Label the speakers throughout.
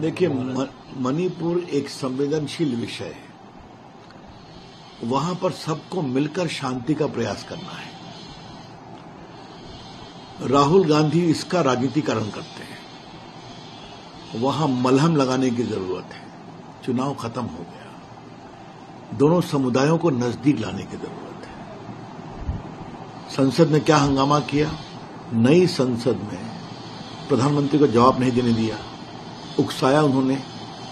Speaker 1: देखिए मणिपुर एक संवेदनशील विषय है। वहाँ पर सबको मिलकर शांति का प्रयास करना है। राहुल गांधी इसका राजनीतिकरण करते हैं। वहाँ मलहम लगाने की ज़रूरत है। चुनाव खत्म हो गया। दोनों समुदायों को नज़दीक लाने की ज़रूरत है। संसद ने क्या हंगामा किया? नई संसद में प्रधानमंत्री को जवाब नहीं देने दिया। उकसाया उन्होंने,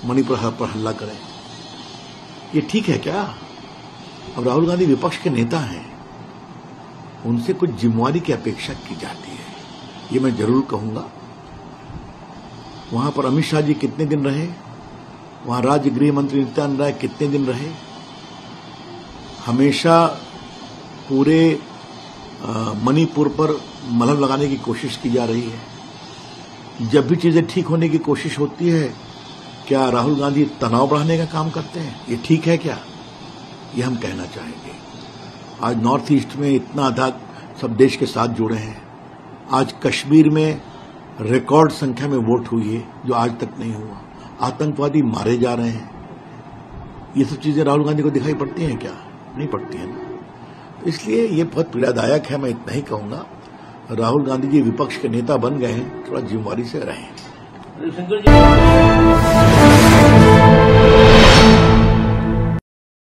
Speaker 1: मणिपुर पर हल्ला करें। ये ठीक है क्या? अब राहुल गांधी विपक्ष के नेता हैं। उनसे कुछ जिम्मेवारी की अपेक्षा की जाती है। ये मैं ज़रूर कहूँगा। वहाँ पर अमित शाह जी कितने दिन रहे? वहाँ राज्य गृह मंत्री नित्यानंद राय कितने दिन रहे? हमेशा पूरे मणिपुर पर मलहम लगाने की कोशिश की जा रही है। जब भी चीज़ें ठीक होने की कोशिश होती है, क्या राहुल गांधी तनाव बढ़ाने का काम करते हैं? ये ठीक है क्या? ये हम कहना चाहेंगे। आज नॉर्थ ईस्ट में इतना आधा सब देश के साथ जुड़े हैं। आज कश्मीर में रिकॉर्ड संख्या में वोट हुई है, जो आज तक नहीं हुआ। आतंकवादी मारे जा रहे हैं। ये सब चीज़ें राहुल गांधी को दिखाई पड़ती हैं क्या? नहीं पड़ती हैं ना। तो इसलिए ये बहुत पीड़ादायक है, मैं इतना ही कहूँगा। राहुल गांधी जी विपक्ष के नेता बन गए हैं थोड़ा जिम्मेवारी से रहें